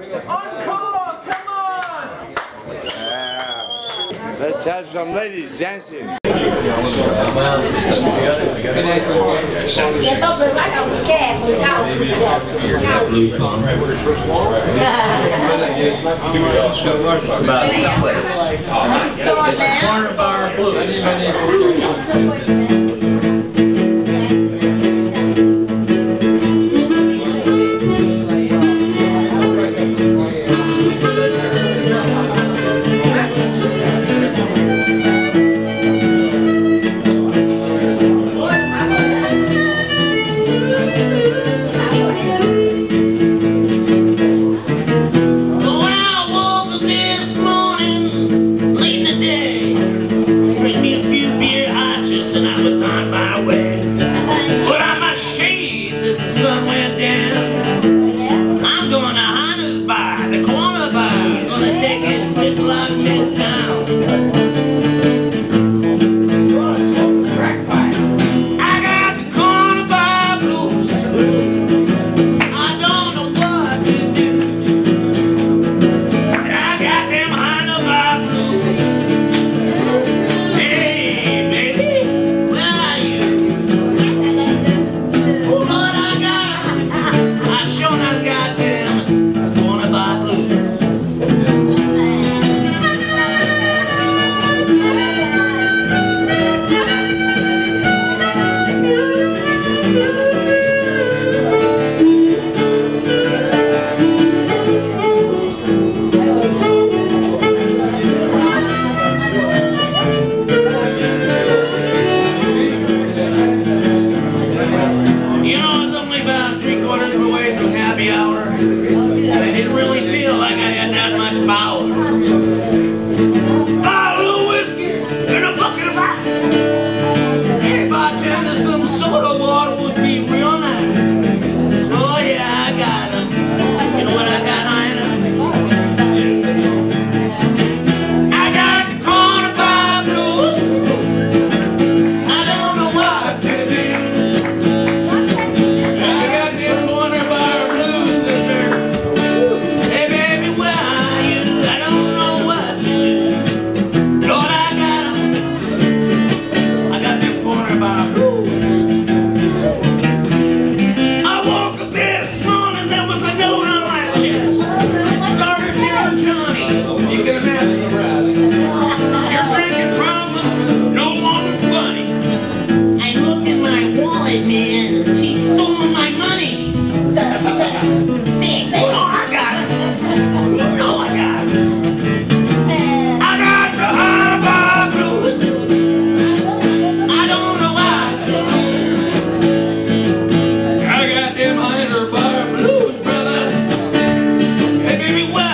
On, come on! Yeah. Let's have some ladies dancing. It's about the place. It's corner bar blue. it, man. She's stolen my money. Thanks. I got it. I got it. I got the blues. I don't know why. I got blues, brother. Hey, baby.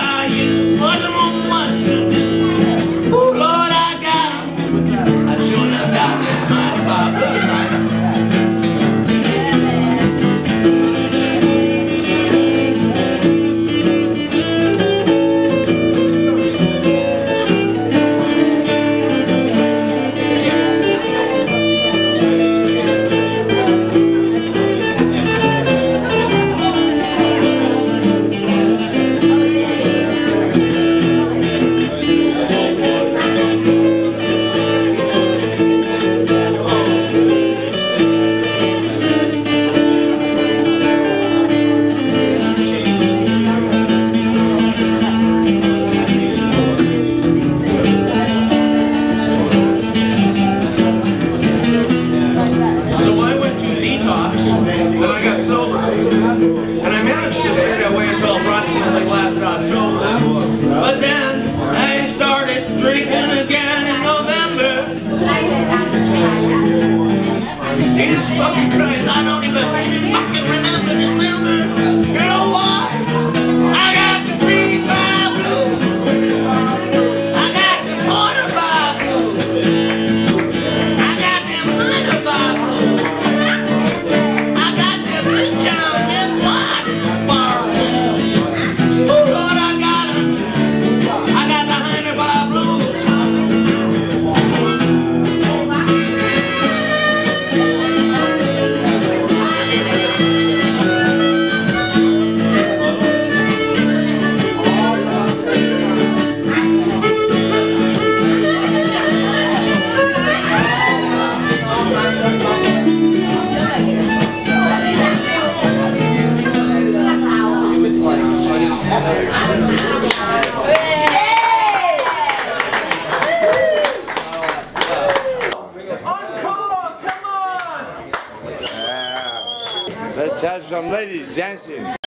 Let's have some ladies dancing.